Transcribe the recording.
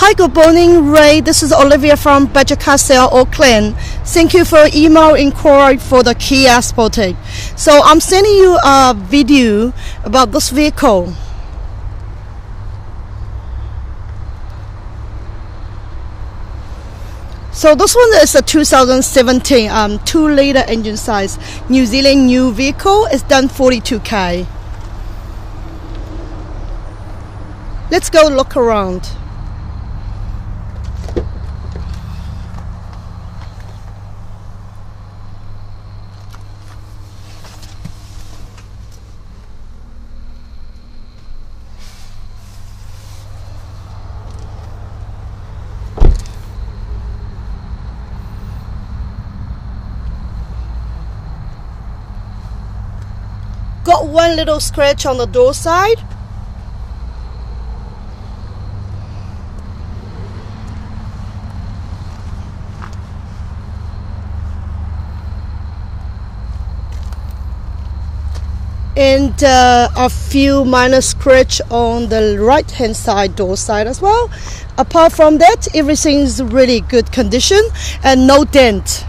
Hi, good morning, Ray. This is Olivia from Budget Car Sale, Auckland. Thank you for email inquiry for the Kia Sportage. So I'm sending you a video about this vehicle. So this one is a 2017 um, 2 liter engine size New Zealand new vehicle. It's done 42k. Let's go look around. Got one little scratch on the door side. and uh, a few minor scratch on the right hand side door side as well apart from that everything's really good condition and no dent